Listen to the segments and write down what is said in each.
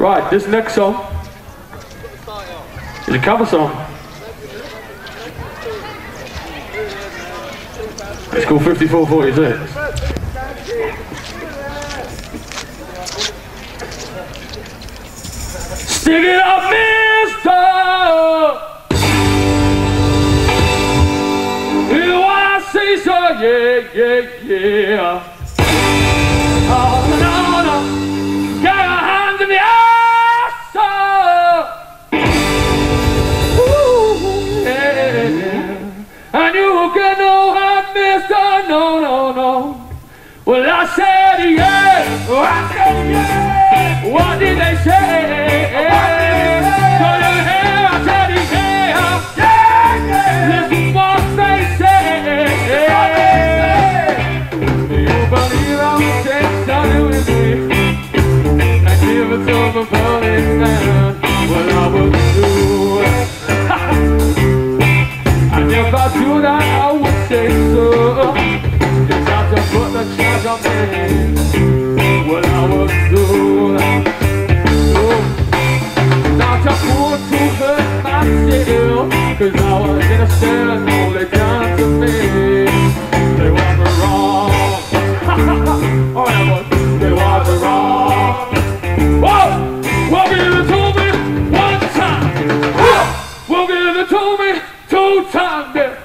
Right, this next song is a cover song. It's called Fifty Four Forty Two. Stick it up, mister! You want to see so, yeah, yeah, yeah. Oh. I said yes. I said yes. What did they coming Well I was soon oh. Not just to hurt myself Cause I was innocent all done to me They were the wrong Oh that was wrong Whoa! will give it to me one time Whoa! will give it to me two times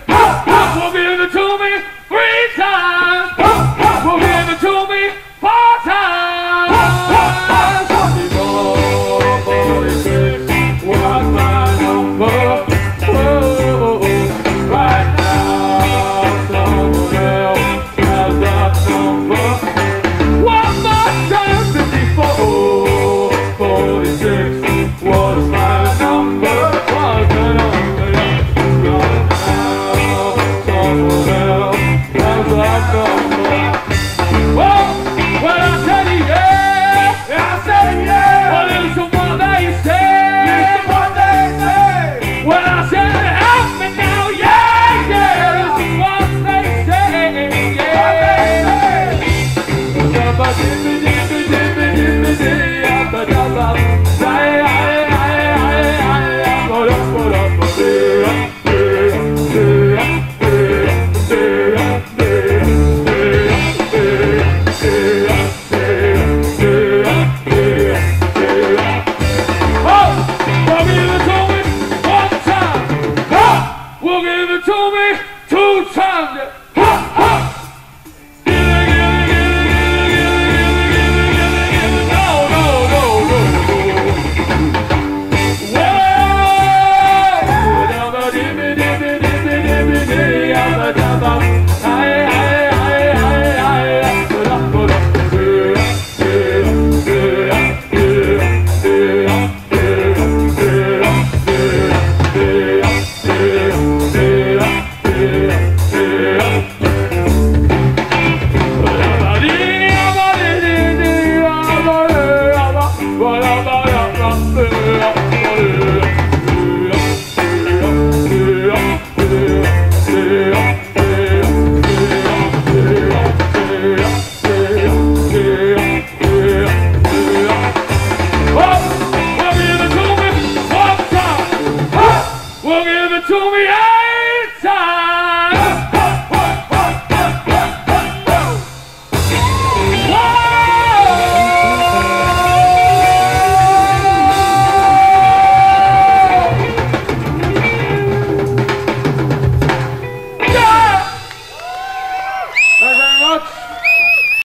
な to me out!